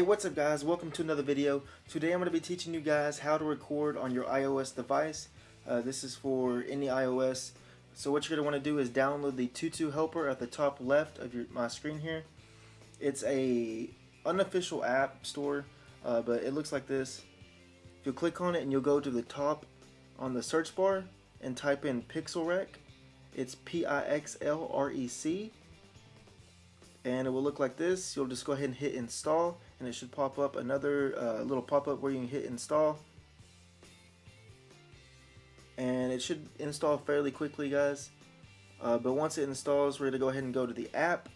Hey, what's up guys? Welcome to another video. Today I'm going to be teaching you guys how to record on your iOS device. Uh, this is for any iOS. So what you're going to want to do is download the Tutu Helper at the top left of your my screen here. It's a unofficial app store, uh, but it looks like this. You'll click on it and you'll go to the top on the search bar and type in PixlRec. It's P-I-X-L-R-E-C and it will look like this. You'll just go ahead and hit install and it should pop up another uh, little pop-up where you can hit install. And it should install fairly quickly guys. Uh, but once it installs we're going to go ahead and go to the app.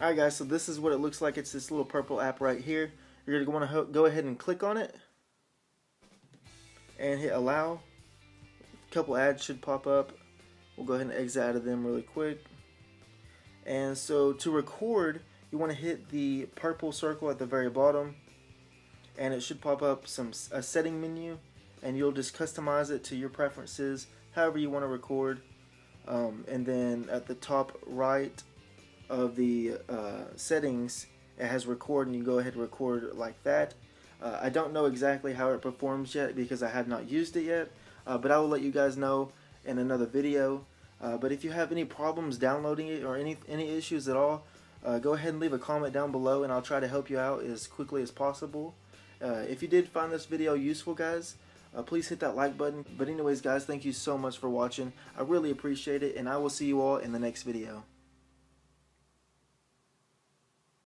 Alright guys so this is what it looks like. It's this little purple app right here. You're going to want to go ahead and click on it and hit allow. A couple ads should pop up. We'll go ahead and exit out of them really quick and so to record, you want to hit the purple circle at the very bottom and it should pop up some a setting menu and you'll just customize it to your preferences however you want to record. Um, and then at the top right of the uh, settings it has record and you go ahead and record like that. Uh, I don't know exactly how it performs yet because I have not used it yet uh, but I will let you guys know in another video uh, but if you have any problems downloading it or any, any issues at all, uh, go ahead and leave a comment down below and I'll try to help you out as quickly as possible. Uh, if you did find this video useful, guys, uh, please hit that like button. But anyways, guys, thank you so much for watching. I really appreciate it, and I will see you all in the next video.